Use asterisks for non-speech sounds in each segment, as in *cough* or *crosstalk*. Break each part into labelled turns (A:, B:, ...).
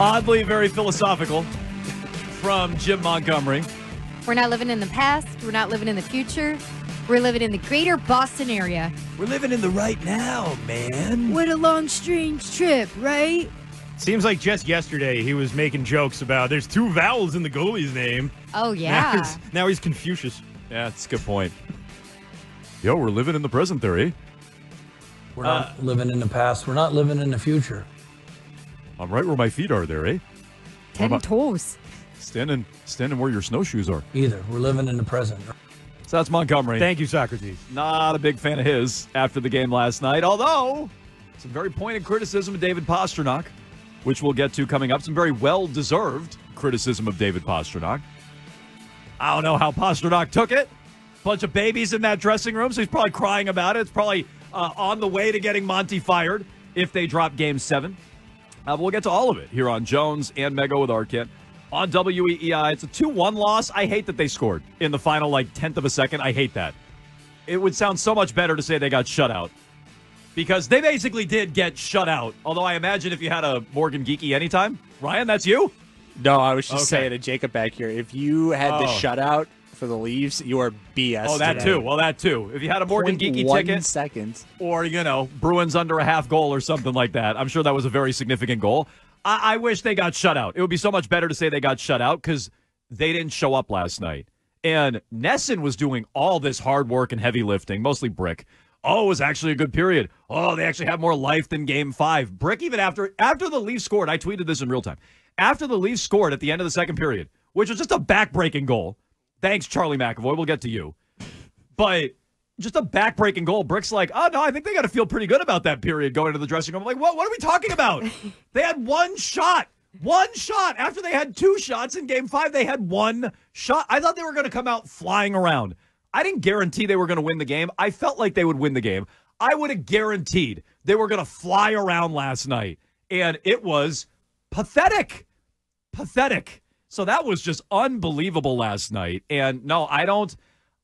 A: Oddly, very philosophical from Jim Montgomery.
B: We're not living in the past. We're not living in the future. We're living in the greater Boston area.
A: We're living in the right now, man.
B: What a long, strange trip, right?
C: Seems like just yesterday he was making jokes about there's two vowels in the goalie's name.
B: Oh,
C: Now
B: yeah.
C: he's, now he's Confucius.
A: Yeah, that's a good point. Yo, we're living in the present there, eh?
D: We're not living in the past. We're not living in the future.
A: I'm right where my feet are there, eh?
B: Ten
A: about-
B: toes.
A: Standing, standing where your snowshoes are.
D: Either. We're living in the present.
A: So that's Montgomery.
C: Thank you, Socrates.
A: Not a big fan of his after the game last night, although some very pointed criticism of David Pastrnak, which we'll get to coming up. Some very well deserved criticism of David Pastrnak. I don't know how Pastrnak took it. Bunch of babies in that dressing room, so he's probably crying about it. It's probably uh, on the way to getting Monty fired if they drop game seven. Uh, we'll get to all of it here on Jones and Mego with Arcand. On WEEI, it's a 2 1 loss. I hate that they scored in the final, like, tenth of a second. I hate that. It would sound so much better to say they got shut out because they basically did get shut out. Although I imagine if you had a Morgan Geekie anytime, Ryan, that's you?
E: No, I was just
A: Okay.
E: saying to Jacob back here, if you had the
A: Oh.
E: shutout for the Leafs, you are BS.
A: Oh, that
E: today.
A: too. Well, that too. If you had a Morgan
E: Geekie
A: ticket,
E: seconds.
A: or you know Bruins under a half goal or something like that. I'm sure that was a very significant goal. I, I wish they got shut out. It would be so much better to say they got shut out because they didn't show up last night. And NESN was doing all this hard work and heavy lifting, mostly Brick. Oh, it was actually a good period. Oh, they actually have more life than Game Five. Brick, even after after the Leafs scored, I tweeted this in real time. After the Leafs scored at the end of the second period, which was just a backbreaking goal. Thanks, Charlie McAvoy. We'll get to you but just a backbreaking goal. Brick's like, oh no, I think they got to feel pretty good about that period going into the dressing room. I'm like, what? What are we talking about? *laughs* they had one shot, one shot. After they had two shots in Game Five, they had one shot. I thought they were going to come out flying around. I didn't guarantee they were going to win the game. I felt like they would win the game. I would have guaranteed they were going to fly around last night, and it was pathetic pathetic. So that was just unbelievable last night. And no, I don't.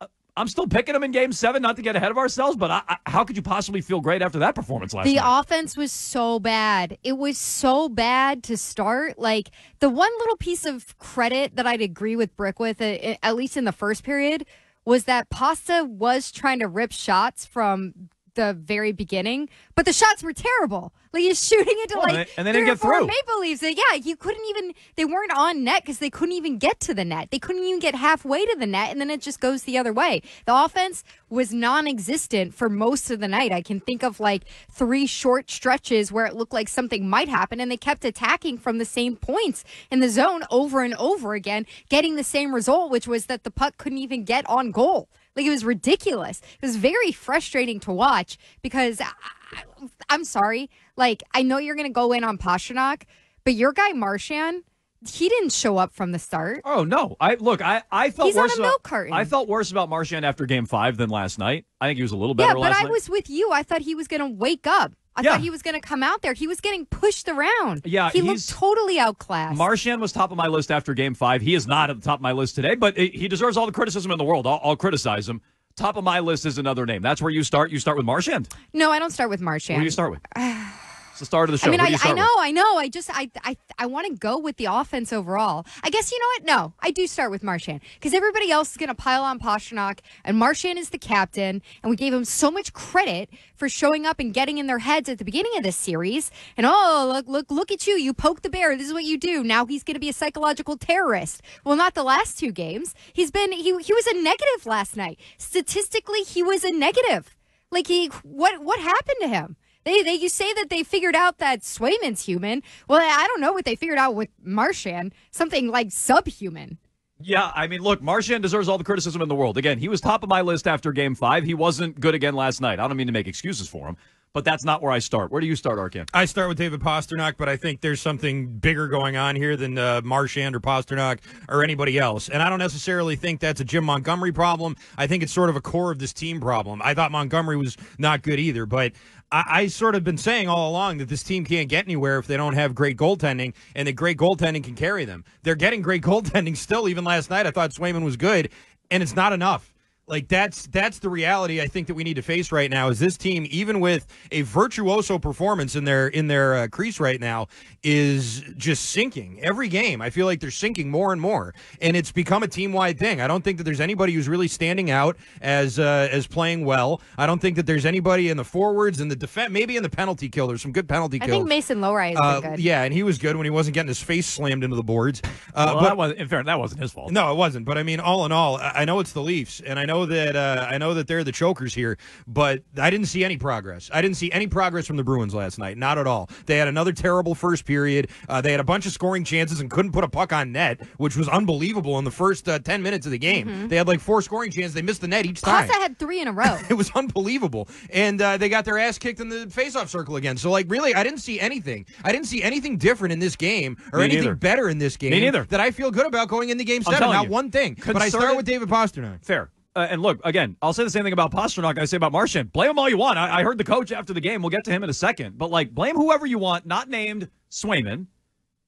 A: uh, I'm still picking them in Game Seven, not to get ahead of ourselves. But I, I, how could you possibly feel great after that performance last
B: The
A: night?
B: The offense was so bad. It was so bad to start. Like the one little piece of credit that I'd agree with Brick with, uh, at least in the first period, was that Pasta was trying to rip shots from the very beginning, but the shots were terrible. Like he's shooting into
A: Well,
B: like
A: and they- and they didn't get
B: four
A: through.
B: Maple Leafs. And yeah, you couldn't even. They weren't on net because they couldn't even get to the net. They couldn't even get halfway to the net, and then it just goes the other way. The offense was non-existent for most of the night. I can think of like three short stretches where it looked like something might happen, and they kept attacking from the same points in the zone over and over again, getting the same result, which was that the puck couldn't even get on goal. Like it was ridiculous. It was very frustrating to watch because I, I'm sorry. Like I know you're going to go in on Pastrnak, but your guy Marchand, he didn't show up from the start.
A: oh no! I look. I, I felt
B: He's on
A: worse about.
B: carton.
A: I felt worse about Marchand after Game Five than last night. I think he was a little better
B: Yeah, but I
A: night.
B: was with you. I thought he was going to wake up. I
A: Yeah.
B: thought he was going to come out there. He was getting pushed around.
A: Yeah,
B: he looked totally outclassed.
A: Marchand was top of my list after Game Five. He is not at the top of my list today, but he deserves all the criticism in the world. I'll, I'll criticize him. Top of my list is another name. That's where you start. You start with Marchand.
B: no, I don't start with Marchand.
A: What do you start with? *sighs* It's the start of the show.
B: I mean, I, I know,
A: with?
B: I know. I just, I, I, I want to go with the offense overall. I guess you know what? No, I do start with Marchand because everybody else is going to pile on Pastrnak, and Marchand is the captain, and we gave him so much credit for showing up and getting in their heads at the beginning of this series. And oh, look, look, look at you! You poke the bear. This is what you do. Now he's going to be a psychological terrorist. Well, not the last two games. He's been, he, he was a negative last night. Statistically, he was a negative. Like he, what, what happened to him? They, they, you say that they figured out that Swayman's human. Well, I don't know what they figured out with Marchand. Something like subhuman.
A: Yeah, I mean, look, Marchand deserves all the criticism in the world. Again, he was top of my list after Game Five. He wasn't good again last night. I don't mean to make excuses for him, but that's not where I start. Where do you start, Arcand?
C: I start with David Pastrnak, but I think there's something bigger going on here than uh, Marchand or Pastrnak or anybody else. And I don't necessarily think that's a Jim Montgomery problem. I think it's sort of a core of this team problem. I thought Montgomery was not good either, but I, I sort of been saying all along that this team can't get anywhere if they don't have great goaltending, and that great goaltending can carry them. They're getting great *laughs* goaltending still. Even last night, I thought Swayman was good, and it's not enough. Like that's that's the reality I think that we need to face right now. Is this team, even with a virtuoso performance in their in their uh, crease right now, is just sinking every game. I feel like they're sinking more and more, and it's become a team wide thing. I don't think that there's anybody who's really standing out as uh, as playing well. I don't think that there's anybody in the forwards and the defense, maybe in the penalty kill. There's some good penalty
B: killers.
C: I
B: think Mason Lohrei has
C: Uh,
B: good.
C: yeah, and he was good when he wasn't getting his face slammed into the boards. Uh,
A: well,
C: but
A: that was in fairness, that wasn't his fault.
C: no, it wasn't. But I mean, all in all, I I know it's the Leafs, and I know that uh, I know that they're the chokers here. But I didn't see any progress. I didn't see any progress from the Bruins last night. Not at all. They had another terrible first period. Uh, they had a bunch of scoring chances and couldn't put a puck on net, which was unbelievable in the first uh, ten minutes of the game. They had like four scoring chances. They missed the net each time.
B: Pasta had three in a row. *laughs*
C: It was unbelievable. And uh, they got their ass kicked in the faceoff circle again. So, like, really, I didn't see anything. I didn't see anything different in this game or
A: Me
C: anything
A: neither.
C: better in this game
A: Me neither.
C: that I feel good about going into game seven.
A: telling
C: Not
A: you.
C: one thing. But I start with David Pastrnak.
A: Fair. Uh, and look, again, I'll say the same thing about Pastrnak I say about Marchand. Blame him all you want. I, I heard the coach after the game. We'll get to him in a second. But, like, blame whoever you want, not named Swayman.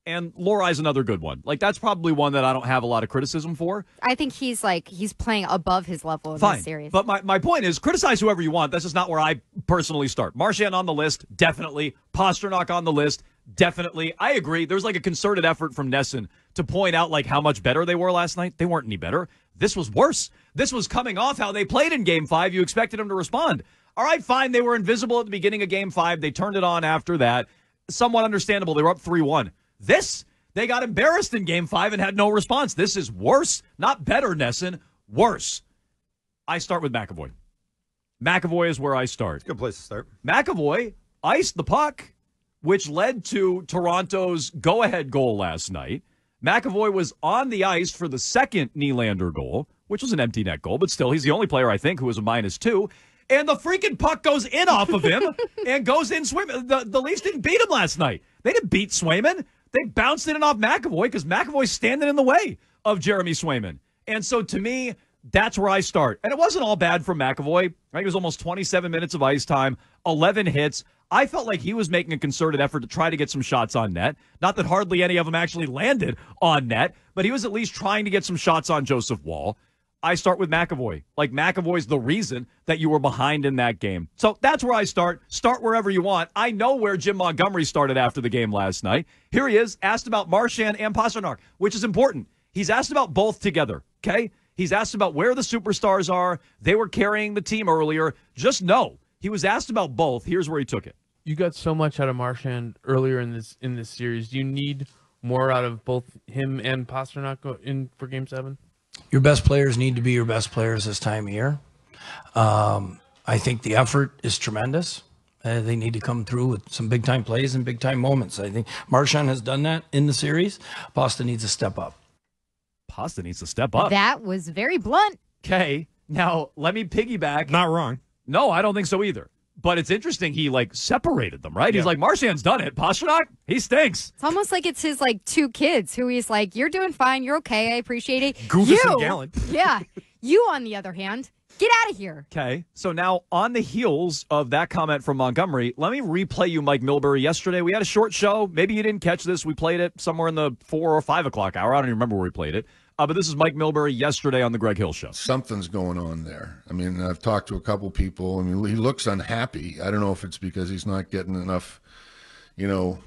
A: And Lohrei's another good one. Like, that's probably one that I don't have a lot of criticism for.
B: I think he's like he's playing above his level in
A: Fine.
B: this series.
A: But my, my point is criticize whoever you want. That's just not where I personally start. Marchand on the list, definitely. Pastrnak on the list, definitely. I agree. There's like a concerted effort from NESN to point out like how much better they were last night. They weren't any better. This was worse. This was coming off how they played in game five. You expected them to respond. All right, fine. They were invisible at the beginning of game five. They turned it on after that. Somewhat understandable. They were up 3 1. This, they got embarrassed in game five and had no response. This is worse, not better, NESN. Worse. I start with McAvoy. McAvoy is where I start.
C: Good place to start.
A: McAvoy iced the puck, which led to Toronto's go ahead goal last night. McAvoy was on the ice for the second Nylander goal, which was an empty net goal, but still, he's the only player, I think, who was a minus two. And the freaking puck goes in off of him *laughs* and goes in Swayman. The, the Leafs didn't beat him last night. They didn't beat Swayman. They bounced it in off McAvoy because McAvoy's standing in the way of Jeremy Swayman. And so to me, that's where I start. And it wasn't all bad for McAvoy. Right? He was almost 27 minutes of ice time, 11 hits. I felt like he was making a concerted effort to try to get some shots on net. Not that hardly any of them actually landed on net, but he was at least trying to get some shots on Joseph Woll. I start with McAvoy. Like McAvoy's the reason that you were behind in that game. So that's where I start. Start wherever you want. I know where Jim Montgomery started after the game last night. Here he is, asked about Marchand and Pastrnak, which is important. He's asked about both together. Okay, he's asked about where the superstars are. They were carrying the team earlier. Just know he was asked about both. Here's where he took it.
F: You got so much out of Marchand earlier in this in this series. Do you need more out of both him and Pastrnak go- in for Game Seven?
D: Your best players need to be your best players this time of year. Um, I think the effort is tremendous. Uh, they need to come through with some big time plays and big time moments. I think Marchand has done that in the series. Boston needs to step up.
A: Pasta needs to step up.
B: that was very blunt.
A: Okay, now let me piggyback.
C: Not wrong.
A: No, I don't think so either. But it's interesting he like separated them, right? He's like Marchand's done it. Pastrnak, he stinks.
B: It's almost like it's his like two kids who he's like, "You're doing fine. You're okay. I appreciate it."
C: Goofus
B: you,
C: and Gallant. *laughs*
B: yeah. You, on the other hand, get out of here.
A: Okay, so now on the heels of that comment from Montgomery, let me replay you Mike Milbury yesterday. We had a short show. Maybe you didn't catch this. We played it somewhere in the four or five o'clock hour. I don't even remember where we played it. Uh, but this is Mike Milbury yesterday on the Greg Hill Show.
G: something's going on there. I mean, I've talked to a couple people. I mean, he looks unhappy. I don't know if it's because he's not getting enough, you know,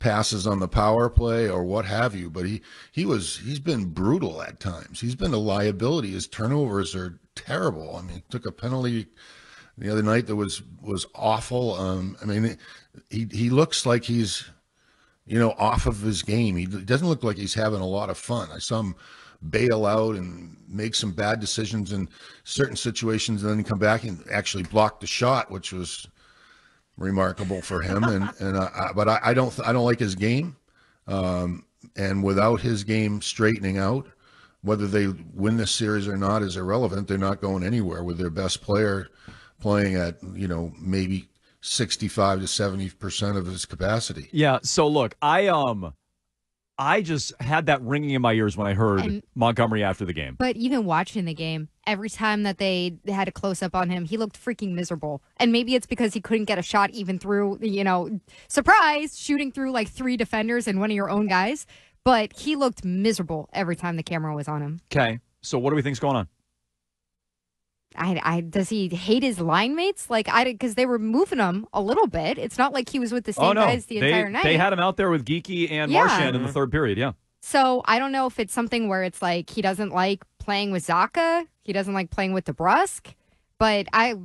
G: passes on the power play or what have you. But he he was he's been brutal at times. He's been a liability. His turnovers are terrible. I mean, took a penalty the other night that was was awful. Um, I mean, he he looks like he's you know, off of his game. He doesn't look like he's having a lot of fun. I saw him bail out and make some bad decisions in certain situations, and then come back and actually block the shot, which was remarkable for him. And *laughs* and I, I, but I, I don't I don't like his game. Um, and without his game straightening out, whether they win this series or not is irrelevant. They're not going anywhere with their best player playing at you know maybe 65 to 70 percent of his capacity.
A: Yeah. So look, I um, I just had that ringing in my ears when I heard
B: And-
A: Montgomery after the game.
B: But even watching the game, every time that they had a close up on him, he looked freaking miserable. And maybe it's because he couldn't get a shot even through, you know, surprise, shooting through like three defenders and one of your own guys. But he looked miserable every time the camera was on him.
A: Okay. So what do we think's going on?
B: I, I does he hate his line mates? Like I because they were moving him a little bit. It's not like he was with the same
A: oh no,
B: guys the
A: they,
B: entire night.
A: they had him out there with Geekie and
B: Yeah.
A: Marchand in the mm-hmm. third period. Yeah.
B: So I don't know if it's something where it's like he doesn't like playing with Zacha, he doesn't like playing with DeBrusk, but I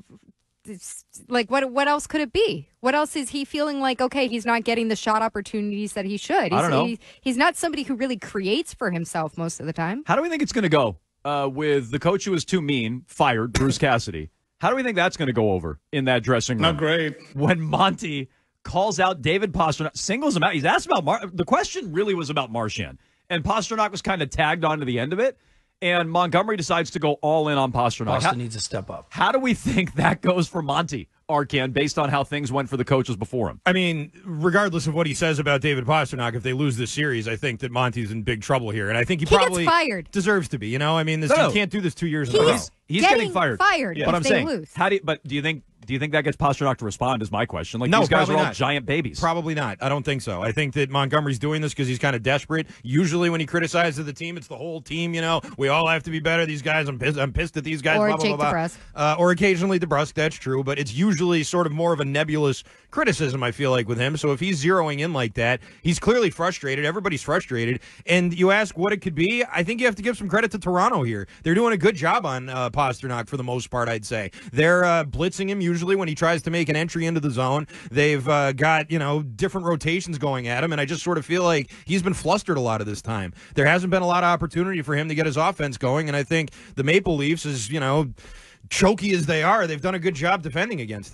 B: like what what else could it be? What else is he feeling like? Okay, he's not getting the shot opportunities that he should. He's,
A: I don't know.
B: he- he's not somebody who really creates for himself most of the time.
A: How do we think it's going to go uh, with the coach who was too mean, fired, Bruce Cassidy? How do we think that's going to go over in that dressing room?
H: Not great.
A: When Monty calls out David Pastrnak, singles him out. He's asked about Mar- the question. Really was about Marchand, and Pastrnak was kind of tagged on to the end of it. And Montgomery decides to go all in on Pastrnak.
D: Boston
A: How,
D: needs to step up.
A: how do we think that goes for Monty Arcand based on how things went for the coaches before him?
C: I mean, regardless of what he says about David Pastrnak, if they lose this series, I think that Monty's in big trouble here, and I think he,
B: He
C: probably
B: fired.
C: deserves to be. You know, I mean, this
A: No,
C: he
A: no.
C: can't do this two years in a row.
B: He's
A: He's
B: getting
A: getting fired.
B: fired
A: But
B: if
A: I'm
B: they
A: saying,
B: lose.
A: how do you, but do you think do you think that gets Pastrnak to respond? Is my question. Like
C: No,
A: these guys are all
C: not.
A: giant babies.
C: Probably not. I don't think so. I think that Montgomery's doing this because he's kind of desperate. Usually, when he criticizes the team, it's the whole team. You know, we all have to be better. These guys, I'm pissed. I'm pissed at these guys.
B: Or
C: blah, blah,
B: Jake
C: blah, blah.
B: DeBrusk.
C: Uh, or occasionally DeBrusk. That's true, but it's usually sort of more of a nebulous criticism. I feel like with him. So if he's zeroing in like that, he's clearly frustrated. Everybody's frustrated. And you ask what it could be. I think you have to give some credit to Toronto here. They're doing a good job on uh, Pastrnak for the most part. I'd say they're uh, blitzing him usually when he tries to make an entry into the zone. They've uh, got you know different rotations going at him, and I just sort of feel like he's been flustered a lot of this time. There hasn't been a lot of opportunity for him to get his offense going, and I think the Maple Leafs is you know. Choky as they are, they've done a good job defending against him.